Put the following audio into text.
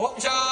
어, 원샷